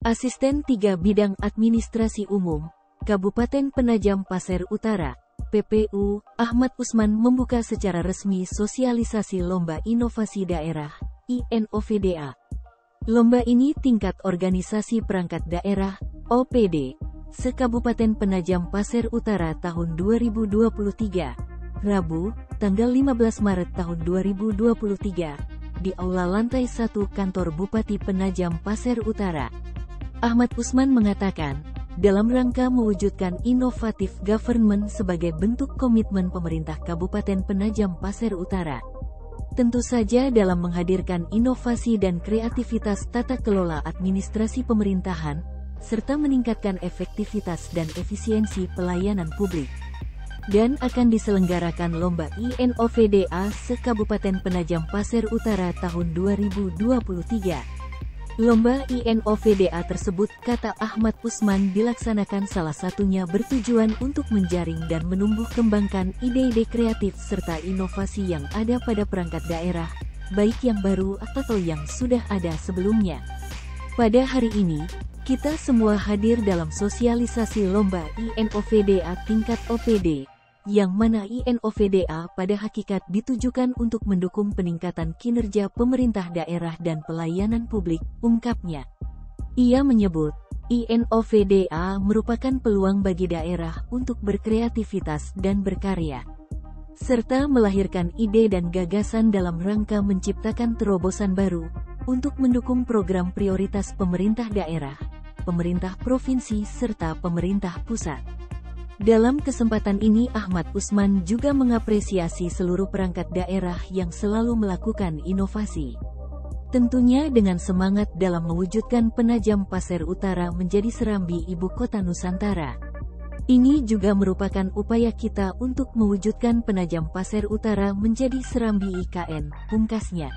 Asisten 3 Bidang Administrasi Umum, Kabupaten Penajam Pasir Utara, PPU, Ahmad Usman membuka secara resmi sosialisasi Lomba Inovasi Daerah, INOVDA. Lomba ini tingkat organisasi perangkat daerah, OPD, se-Kabupaten Penajam Pasir Utara tahun 2023, Rabu, tanggal 15 Maret tahun 2023, di Aula Lantai 1 Kantor Bupati Penajam Pasir Utara. Ahmad Usman mengatakan, dalam rangka mewujudkan inovatif government sebagai bentuk komitmen pemerintah Kabupaten Penajam Pasir Utara. Tentu saja dalam menghadirkan inovasi dan kreativitas tata kelola administrasi pemerintahan, serta meningkatkan efektivitas dan efisiensi pelayanan publik dan akan diselenggarakan Lomba INOVDA se-Kabupaten Penajam Pasir Utara tahun 2023. Lomba INOVDA tersebut, kata Ahmad Usman dilaksanakan salah satunya bertujuan untuk menjaring dan menumbuh kembangkan ide-ide kreatif serta inovasi yang ada pada perangkat daerah, baik yang baru atau yang sudah ada sebelumnya. Pada hari ini, kita semua hadir dalam sosialisasi Lomba INOVDA tingkat OPD, yang mana INOVDA pada hakikat ditujukan untuk mendukung peningkatan kinerja pemerintah daerah dan pelayanan publik, ungkapnya. Ia menyebut, INOVDA merupakan peluang bagi daerah untuk berkreativitas dan berkarya, serta melahirkan ide dan gagasan dalam rangka menciptakan terobosan baru, untuk mendukung program prioritas pemerintah daerah, pemerintah provinsi serta pemerintah pusat. Dalam kesempatan ini Ahmad Usman juga mengapresiasi seluruh perangkat daerah yang selalu melakukan inovasi. Tentunya dengan semangat dalam mewujudkan penajam Pasir Utara menjadi serambi ibu kota Nusantara. Ini juga merupakan upaya kita untuk mewujudkan penajam Pasir Utara menjadi serambi IKN, pungkasnya.